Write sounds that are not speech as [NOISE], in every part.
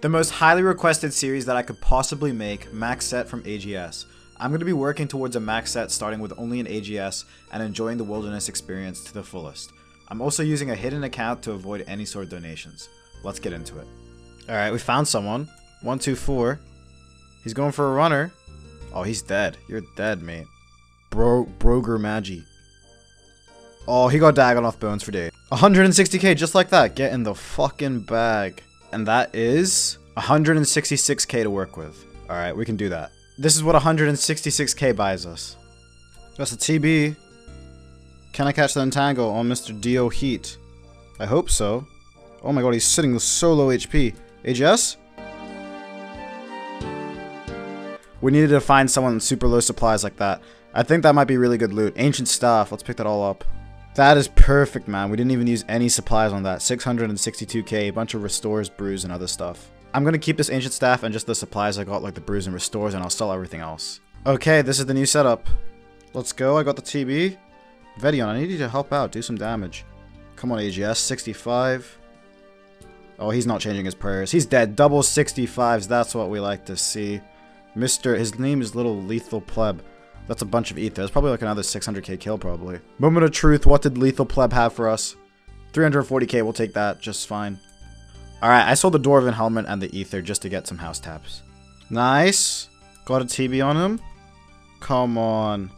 The most highly requested series that I could possibly make, max set from AGS. I'm going to be working towards a max set starting with only an AGS and enjoying the wilderness experience to the fullest. I'm also using a hidden account to avoid any sort of donations. Let's get into it. Alright, we found someone. One, two, four. He's going for a runner. Oh, he's dead. You're dead, mate. Bro, Broger Magi. Oh, he got Dagannoth bones for day. 160k, just like that. Get in the fucking bag. And that is 166k to work with. Alright, we can do that. This is what 166k buys us. That's a TB. Can I catch the Entangle on Mr. Dio Heat? I hope so. Oh my god, he's sitting with so low HP. AGS? We needed to find someone super low supplies like that. I think that might be really good loot. Ancient stuff. Let's pick that all up. That is perfect, man. We didn't even use any supplies on that. 662k, a bunch of restores, brews, and other stuff. I'm gonna keep this ancient staff and just the supplies I got, like the brews and restores, and I'll sell everything else. Okay, this is the new setup. Let's go. I got the TB. Vedion, I need you to help out. Do some damage. Come on, AGS. 65. Oh, he's not changing his prayers. He's dead. Double 65s. That's what we like to see. Mr. His name is Little Lethal Pleb. That's a bunch of ether. That's probably like another 600k kill, probably. Moment of truth. What did Lethal Pleb have for us? 340k. We'll take that just fine. Alright, I sold the Dwarven Helmet and the Ether just to get some house taps. Nice. Got a TB on him. Come on.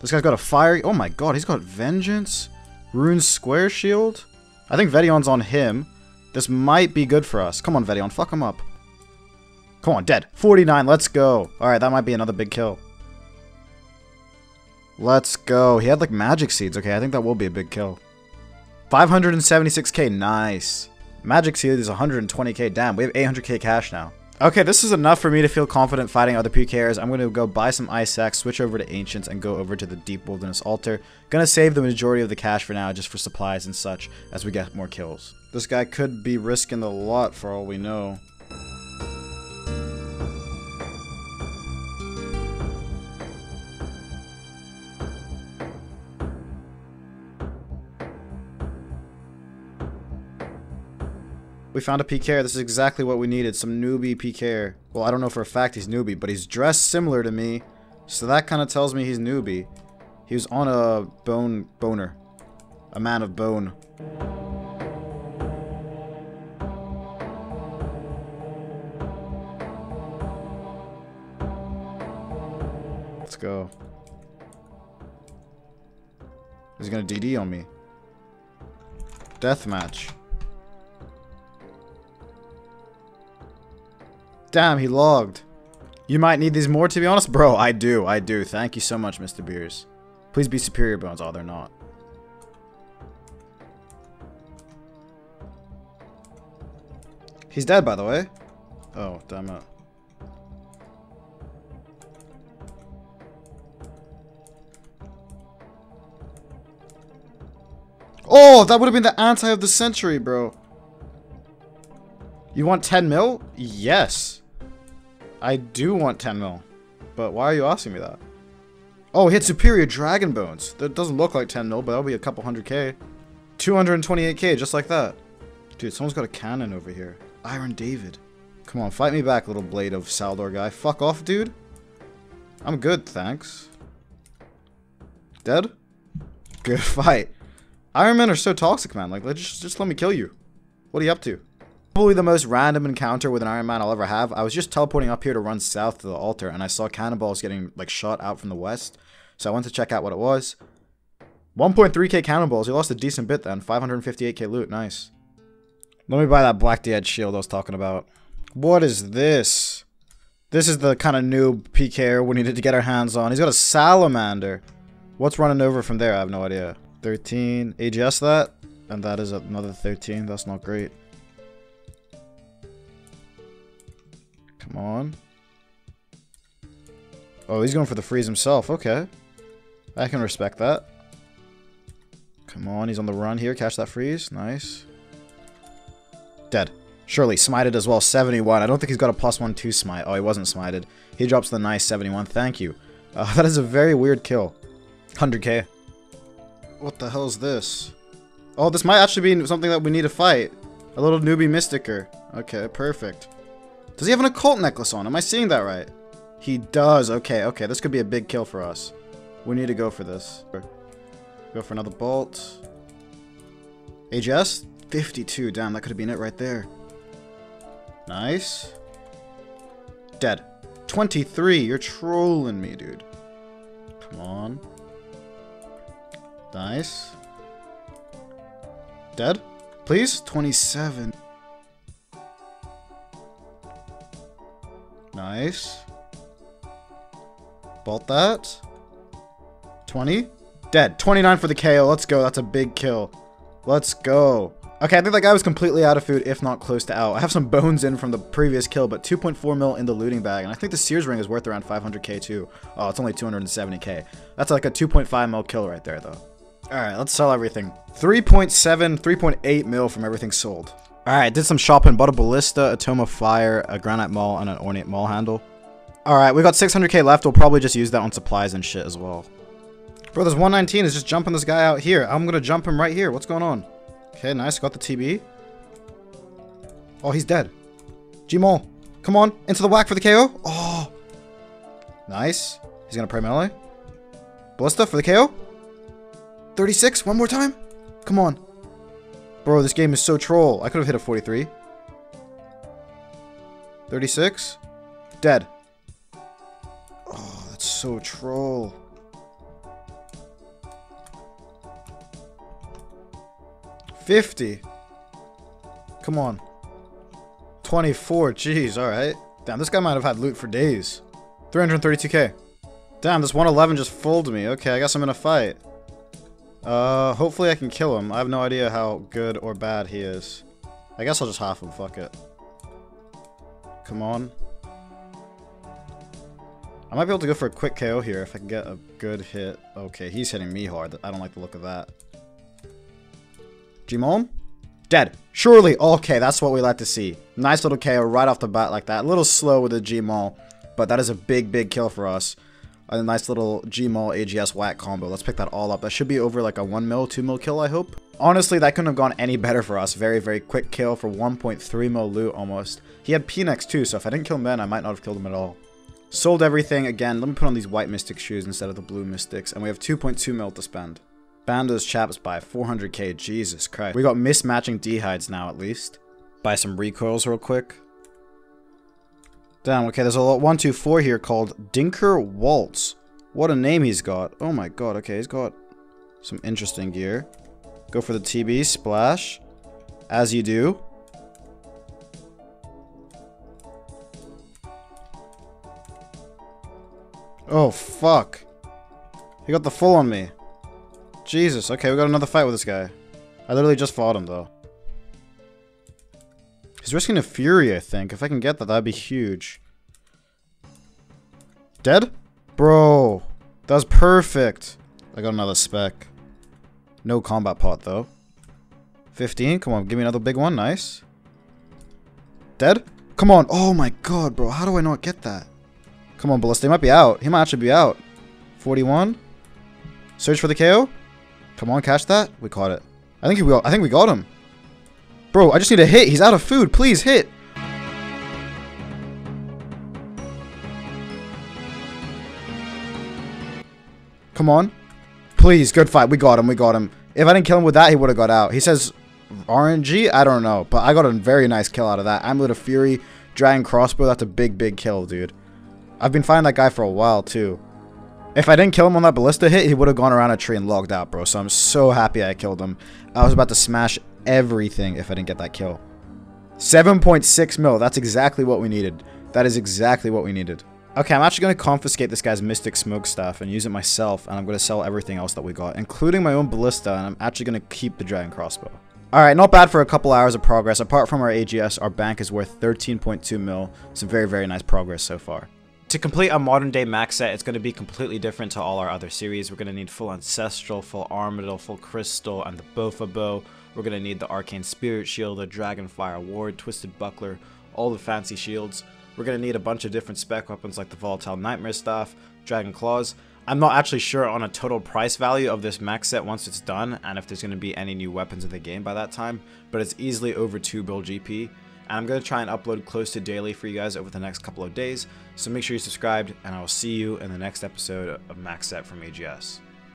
This guy's got a fire. Oh my god, he's got Vengeance. Rune Square Shield. I think Vedion's on him. This might be good for us. Come on, Vedion. Fuck him up. Come on, dead. 49. Let's go. Alright, that might be another big kill. Let's go. He had like magic seeds. Okay, I think that will be a big kill. 576k. Nice. Magic seed is 120k. Damn, we have 800k cash now. Okay, this is enough for me to feel confident fighting other PKers. I'm going to go buy some Ice Axe, switch over to Ancients, and go over to the Deep Wilderness Altar. Gonna save the majority of the cash for now, just for supplies and such, as we get more kills. This guy could be risking a lot for all we know. We found a PKer. This is exactly what we needed. Some newbie PKer. Well, I don't know for a fact he's newbie, but he's dressed similar to me. So that kind of tells me he's newbie. He was on a bone boner. A man of bone. Let's go. He's gonna DD on me. Deathmatch. Damn, he logged. You might need these more, to be honest. Bro, I do. I do. Thank you so much, Mr. Beers. Please be superior bones. Oh, they're not. He's dead, by the way. Oh, damn it. Oh, that would have been the anti of the century, bro. You want 10 mil? Yes. I do want 10 mil. But why are you asking me that? Oh, hit Superior Dragon Bones. That doesn't look like 10 mil, but that'll be a couple hundred K. 228k, just like that. Dude, someone's got a cannon over here. Iron David. Come on, fight me back, little blade of Saeldor guy. Fuck off, dude. I'm good, thanks. Dead? Good [LAUGHS] fight. Iron Men are so toxic, man. Like, just, just let me kill you. What are you up to? Probably the most random encounter with an Iron Man I'll ever have. I was just teleporting up here to run south to the altar, and I saw cannonballs getting, like, shot out from the west. So I went to check out what it was. 1.3k cannonballs. He lost a decent bit then. 558k loot. Nice. Let me buy that Black D'hide shield I was talking about. What is this? This is the kind of noob PKer we needed to get our hands on. He's got a salamander. What's running over from there? I have no idea. 13. AGS that? And that is another 13. That's not great. Come on. Oh, he's going for the freeze himself. Okay. I can respect that. Come on, he's on the run here. Catch that freeze. Nice. Dead. Surely, smited as well. 71. I don't think he's got a plus 1 2 smite. Oh, he wasn't smited. He drops the nice 71. Thank you. Uh, [LAUGHS] that is a very weird kill. 100k. What the hell is this? Oh, this might actually be something that we need to fight. A little newbie mysticer. Okay, perfect. Does he have an occult necklace on? Am I seeing that right? He does. Okay, okay. This could be a big kill for us. We need to go for this. Go for another bolt. AGS? 52. Damn, that could have been it right there. Nice. Dead. 23. You're trolling me, dude. Come on. Nice. Dead? Please? 27. Nice. Bolt that. 20. Dead. 29 for the KO. Let's go. That's a big kill. Let's go. Okay, I think that guy was completely out of food, if not close to out. I have some bones in from the previous kill, but 2.4 mil in the looting bag, and I think the Seers ring is worth around 500k too. Oh, it's only 270k. That's like a 2.5 mil kill right there, though. Alright, let's sell everything. 3.7, 3.8 mil from everything sold. Alright, did some shopping. Bought a Ballista, a Tome of Fire, a Granite Maul, and an Ornate Maul handle. Alright, we got 600k left. We'll probably just use that on supplies and shit as well. Bro, this 119 is just jumping this guy out here. I'm gonna jump him right here. What's going on? Okay, nice. Got the TB. Oh, he's dead. G-Maul. Come on. Into the whack for the KO. Oh. Nice. He's gonna pray melee. Ballista for the KO. 36. One more time. Come on. Bro, this game is so troll. I could have hit a 43. 36. Dead. Oh, that's so troll. Fifty. Come on. 24. Jeez, alright. Damn, this guy might have had loot for days. 332k. Damn, this 111 just fooled me. Okay, I guess I'm in a fight. Uh, hopefully I can kill him. I have no idea how good or bad he is. I guess I'll just half him. Fuck it. Come on. I might be able to go for a quick KO here if I can get a good hit. Okay, he's hitting me hard. I don't like the look of that. Gmon? Dead. Surely. Okay, that's what we like to see. Nice little KO right off the bat like that. A little slow with the Gmaul, but that is a big, big kill for us. A nice little Gmaul AGS whack combo. Let's pick that all up. That should be over like a 1 mil, 2 mil kill, I hope. Honestly, that couldn't have gone any better for us. Very, very quick kill for 1.3 mil loot almost. He had Phoenix too, so if I didn't kill then, I might not have killed him at all. Sold everything. Again, let me put on these white Mystic shoes instead of the blue Mystics, and we have 2.2 mil to spend. Banned those chaps by 400k, Jesus Christ. We got mismatching D-hides now at least. Buy some recoils real quick. Damn, okay, there's a lot 124 here called Dinker Waltz. What a name he's got. Oh my god, okay, he's got some interesting gear. Go for the TB, splash. As you do. Oh, fuck. He got the full on me. Jesus, okay, we got another fight with this guy. I literally just fought him, though. He's risking a Fury, I think. If I can get that, that'd be huge. Dead? Bro, that was perfect. I got another spec. No combat pot, though. 15, come on, give me another big one, nice. Dead? Come on, oh my god, bro, how do I not get that? Come on, Ballista, he might be out. He might actually be out. 41. Search for the KO. Come on, catch that. We caught it. I think we got, I think we got him. Bro, I just need a hit. He's out of food. Please hit. Come on. Please, good fight. We got him. We got him. If I didn't kill him with that, he would have got out. He says RNG? I don't know. But I got a very nice kill out of that. Amulet of Fury, Dragon Crossbow. That's a big, big kill, dude. I've been finding that guy for a while, too. If I didn't kill him on that ballista hit, he would have gone around a tree and logged out, bro. So I'm so happy I killed him. I was about to smash everything if I didn't get that kill. 7.6 mil. That's exactly what we needed. That is exactly what we needed. Okay, I'm actually going to confiscate this guy's Mystic Smoke Staff and use it myself, and I'm going to sell everything else that we got, including my own Ballista, and I'm actually going to keep the Dragon Crossbow. Alright, not bad for a couple hours of progress. Apart from our AGS, our bank is worth 13.2 mil. Some very, very nice progress so far. To complete a modern day max set, it's going to be completely different to all our other series. We're going to need full Ancestral, full Armadyl, full Crystal, and the Bowfa Bow. We're going to need the Arcane Spirit Shield, the Dragonfire Ward, Twisted Buckler, all the fancy shields. We're going to need a bunch of different spec weapons like the Volatile Nightmare Staff, Dragon Claws. I'm not actually sure on a total price value of this max set once it's done, and if there's going to be any new weapons in the game by that time, but it's easily over 2 bill GP. And I'm going to try and upload close to daily for you guys over the next couple of days. So make sure you're subscribed, and I will see you in the next episode of Max Set from AGS.